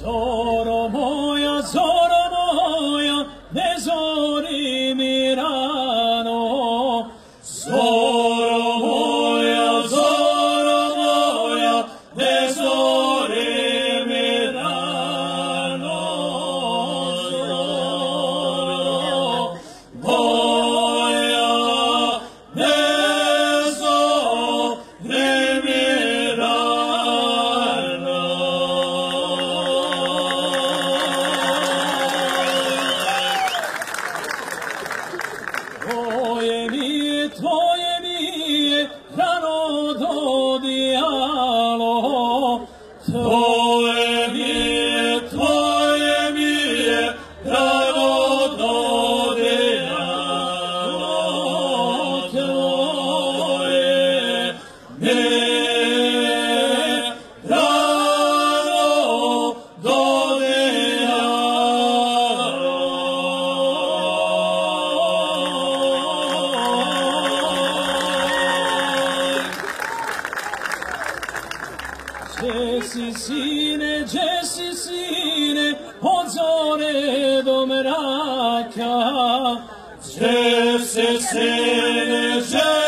Zoro moja, zoro Jesi sine, Jesi sine, od zore do mraka. Jesi sine, Jesi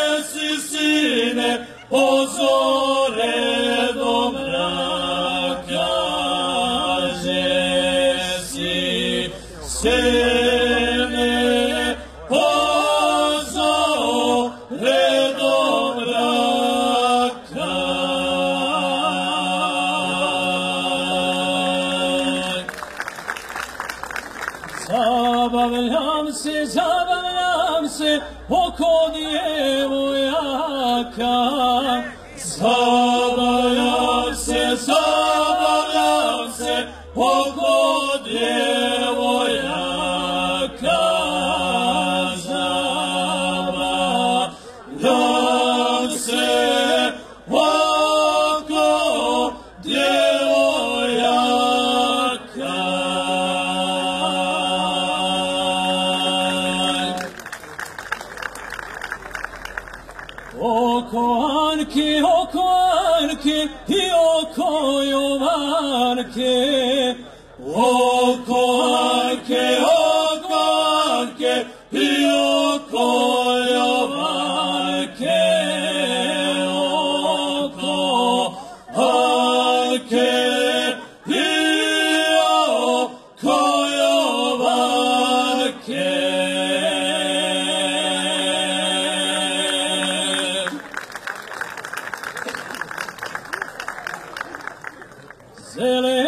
Zabavljam se, zabavljam se oko djevojaka. Zabavljam se, zabavljam se oko Okonki, okonki, hiokoyovanki. Okonki, okonki, hiokoyovanki. silly